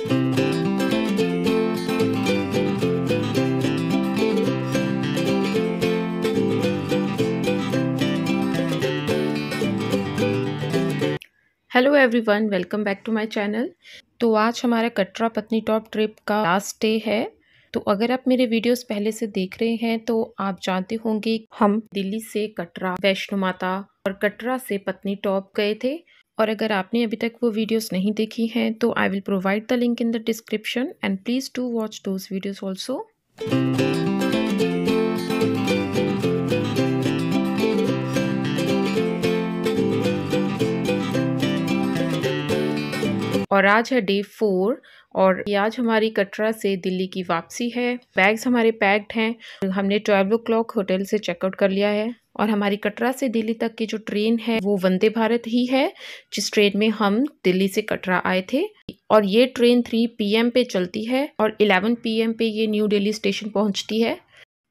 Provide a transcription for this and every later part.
Hello everyone welcome back to my channel तो आज हमारा कटरा पत्नी टॉप ट्रिप का लास्ट डे है। तो अगर आप मेरे वीडियोस पहले से देख रहे हैं तो आप जानते होंगे हम दिल्ली से कटरा, वैष्णो माता और कटरा से पत्नी टॉप गए थे। और अगर आपने अभी तक वो वीडियोस नहीं देखी हैं तो I will provide the link in the description and please to watch those videos also और आज है डे फोर और आज हमारी कटरा से दिल्ली की वापसी है। बैग्स हमारे पैक्ड हैं। हमने ट्वेल्व ओ क्लॉक होटल से चेकआउट कर लिया है। और हमारी कटरा से दिल्ली तक की जो ट्रेन है, वो वंदे भारत ही है, जिस ट्रेन में हम दिल्ली से कटरा आए थे। और ये ट्रेन थ्री पीएम पे चलती है और इलेवन पीएम पे ये न्यू दिल्ली स्टेशन पहुँचती है।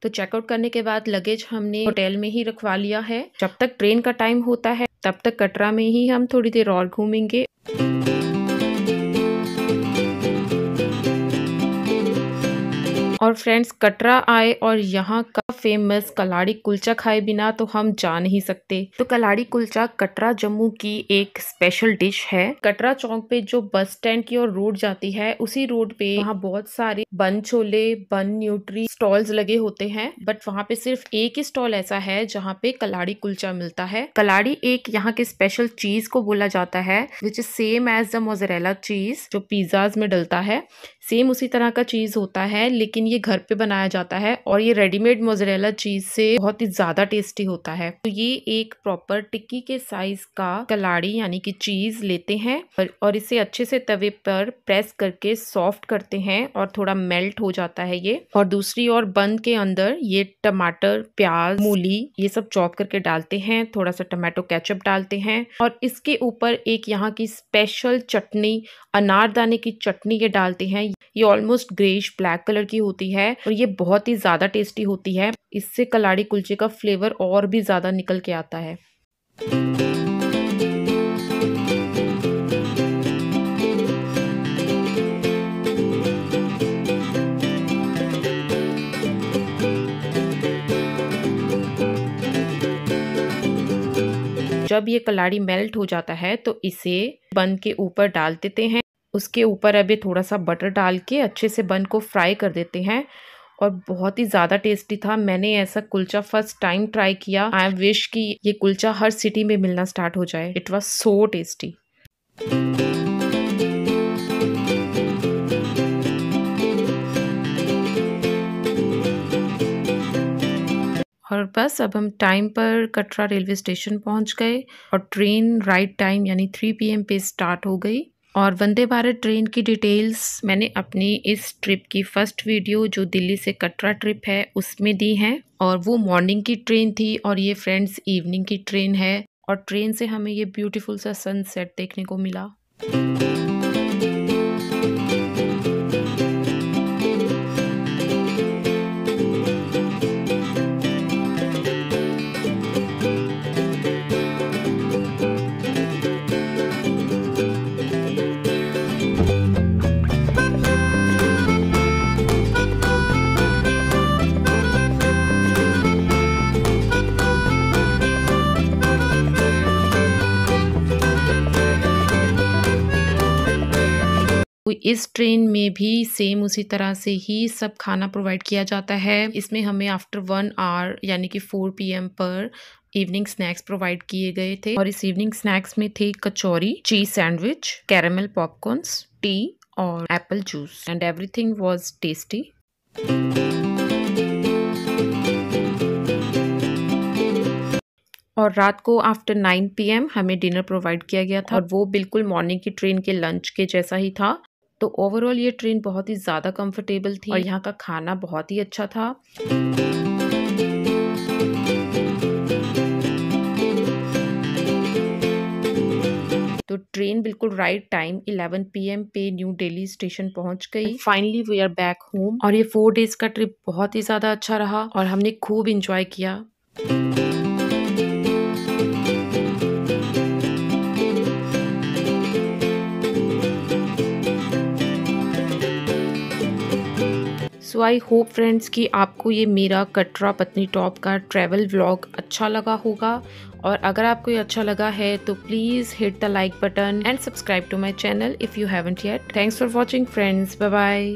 तो चेकआउट करने के बाद लगेज हमने होटल में ही रखवा लिया है। जब तक ट्रेन का टाइम होता है, तब तक कटरा में ही हम थोड़ी देर और घूमेंगे। और फ्रेंड्स कटरा आए और यहाँ का फ़ेमस कलाड़ी कुलचा खाए बिना तो हम जा नहीं सकते। तो कलाड़ी कुलचा कटरा जम्मू की एक स्पेशल डिश है। कटरा चौक पे जो बस स्टैंड की ओर रोड जाती है, उसी रोड पे वहाँ बहुत सारे बन छोले बन न्यूट्री स्टॉल्स लगे होते हैं। बट वहाँ पे सिर्फ़ एक ही स्टॉल ऐसा है जहाँ पे कलाड़ी कुलचा मिलता है। कलाड़ी एक यहाँ के स्पेशल चीज़ को बोला जाता है which is same as the mozzarella cheese जो पिज्जाज में डलता है। सेम उसी तरह का चीज़ होता है, लेकिन ये घर पे बनाया जाता है और ये रेडीमेड मोजरेला चीज़ से बहुत ही ज़्यादा टेस्टी होता है। तो ये एक प्रॉपर टिक्की के साइज़ का कलाड़ी यानी कि चीज़ लेते हैं और इसे अच्छे से तवे पर प्रेस करके सॉफ्ट करते हैं और थोड़ा मेल्ट हो जाता है ये। और दूसरी और बंद के अंदर ये टमाटर, प्याज, मूली ये सब चॉप करके डालते हैं, थोड़ा सा टमाटो केचप डालते हैं और इसके ऊपर एक यहाँ की स्पेशल चटनी, अनारदाने की चटनी ये डालते हैं। ये ऑलमोस्ट ग्रेश ब्लैक कलर की होती है और ये बहुत ही ज़्यादा टेस्टी होती है। इससे कलाड़ी कुलचे का फ्लेवर और भी ज़्यादा निकल के आता है। जब ये कलाड़ी मेल्ट हो जाता है तो इसे बन के ऊपर डाल देते हैं। उसके ऊपर अभी थोड़ा सा बटर डाल के अच्छे से बन को फ्राई कर देते हैं। और बहुत ही ज़्यादा टेस्टी था। मैंने ऐसा कुलचा फ़र्स्ट टाइम ट्राई किया। आई विश कि ये कुलचा हर सिटी में मिलना स्टार्ट हो जाए। इट वॉज़ सो टेस्टी और बस अब हम टाइम पर कटरा रेलवे स्टेशन पहुँच गए। और ट्रेन राइट टाइम यानी थ्री पीएम पे स्टार्ट हो गई। और वंदे भारत ट्रेन की डिटेल्स मैंने अपनी इस ट्रिप की फ़र्स्ट वीडियो जो दिल्ली से कटरा ट्रिप है, उसमें दी हैं। और वो मॉर्निंग की ट्रेन थी और ये फ्रेंड्स इवनिंग की ट्रेन है और ट्रेन से हमें ये ब्यूटीफुल सा सनसेट देखने को मिला। इस ट्रेन में भी सेम उसी तरह से ही सब खाना प्रोवाइड किया जाता है। इसमें हमें आफ्टर वन आवर यानी कि फोर पीएम पर इवनिंग स्नैक्स प्रोवाइड किए गए थे। और इस इवनिंग स्नैक्स में थे kachori cheese sandwich caramel popcorns tea और apple juice and everything was tasty और रात को आफ्टर 9 पीएम हमें डिनर प्रोवाइड किया गया था। और वो बिल्कुल मॉर्निंग की ट्रेन के लंच के जैसा ही था। तो ओवरऑल ये ट्रेन बहुत ही ज़्यादा कंफर्टेबल थी और यहाँ का खाना बहुत ही अच्छा था। तो ट्रेन बिल्कुल राइट टाइम 11 पीएम पे न्यू दिल्ली स्टेशन पहुँच गई। Finally we are back home और ये फोर डेज़ का ट्रिप बहुत ही ज़्यादा अच्छा रहा और हमने खूब इंजॉय किया। सो आई होप फ्रेंड्स कि आपको ये मेरा कटरा पत्नी टॉप का ट्रैवल व्लॉग अच्छा लगा होगा। और अगर आपको ये अच्छा लगा है तो please hit the like button and subscribe to my channel if you haven't yet thanks for watching friends bye bye